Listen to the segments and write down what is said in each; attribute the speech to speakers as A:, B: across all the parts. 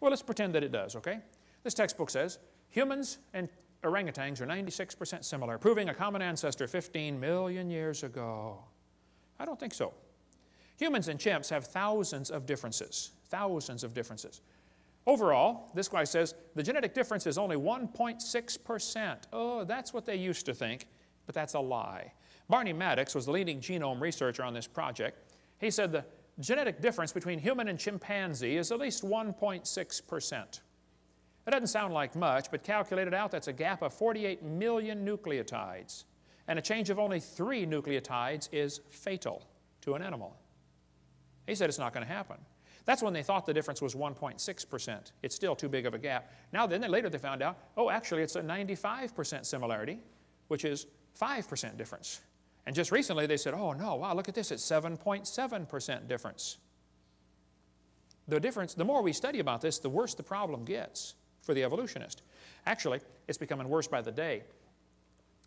A: Well, let's pretend that it does, okay? This textbook says humans and orangutans are 96% similar, proving a common ancestor 15 million years ago. I don't think so. Humans and chimps have thousands of differences, thousands of differences. Overall, this guy says the genetic difference is only 1.6%. Oh, that's what they used to think, but that's a lie. Barney Maddox was the leading genome researcher on this project. He said the genetic difference between human and chimpanzee is at least 1.6%. It doesn't sound like much, but calculated out, that's a gap of 48 million nucleotides. And a change of only three nucleotides is fatal to an animal. He said it's not going to happen. That's when they thought the difference was 1.6%. It's still too big of a gap. Now then, later they found out, oh, actually it's a 95% similarity, which is 5% difference. And just recently they said, oh no, wow, look at this, it's 7.7% difference. The difference, the more we study about this, the worse the problem gets for the evolutionist. Actually, it's becoming worse by the day.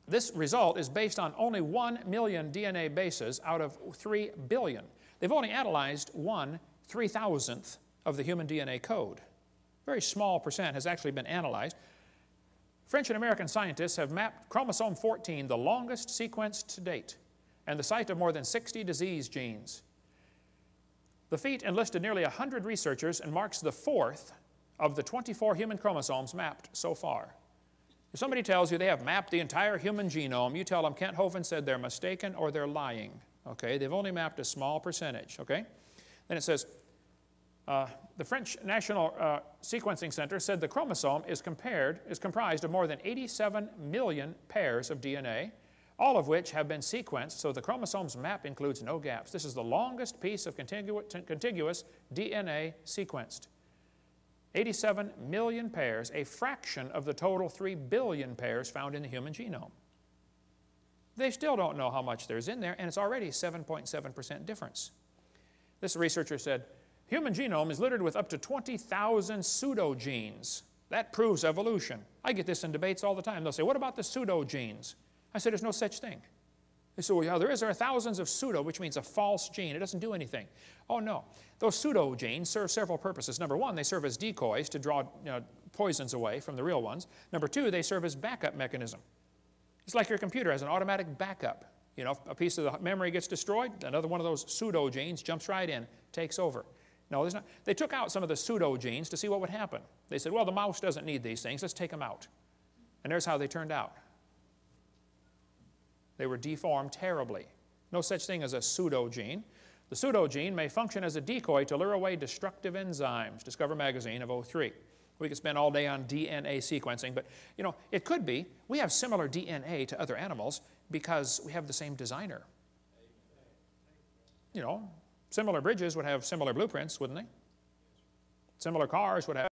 A: This result is based on only 1 million DNA bases out of 3 billion. They've only analyzed one 3,000th of the human DNA code. Very small percent has actually been analyzed. French and American scientists have mapped chromosome 14, the longest sequence to date, and the site of more than 60 disease genes. The feat enlisted nearly 100 researchers and marks the fourth of the 24 human chromosomes mapped so far. If somebody tells you they have mapped the entire human genome, you tell them Kent Hovind said they're mistaken or they're lying. Okay, they've only mapped a small percentage. Okay, then it says uh, the French National uh, Sequencing Center said the chromosome is compared is comprised of more than 87 million pairs of DNA, all of which have been sequenced, so the chromosome's map includes no gaps. This is the longest piece of contiguous, contiguous DNA sequenced. 87 million pairs, a fraction of the total 3 billion pairs found in the human genome. They still don't know how much there's in there, and it's already 7.7% difference. This researcher said, human genome is littered with up to 20,000 pseudogenes. That proves evolution. I get this in debates all the time. They'll say, what about the pseudogenes? I say, there's no such thing. They say, well, yeah, there is. There are thousands of pseudo, which means a false gene. It doesn't do anything. Oh, no. Those pseudo genes serve several purposes. Number one, they serve as decoys to draw you know, poisons away from the real ones. Number two, they serve as backup mechanism. It's like your computer has an automatic backup. You know, a piece of the memory gets destroyed, another one of those pseudo genes jumps right in, takes over. No, there's not. They took out some of the pseudo genes to see what would happen. They said, well, the mouse doesn't need these things. Let's take them out. And there's how they turned out. They were deformed terribly. No such thing as a pseudo gene. The pseudo gene may function as a decoy to lure away destructive enzymes, Discover Magazine of 03. We could spend all day on DNA sequencing, but you know, it could be. We have similar DNA to other animals because we have the same designer. You know, similar bridges would have similar blueprints, wouldn't they? Similar cars would have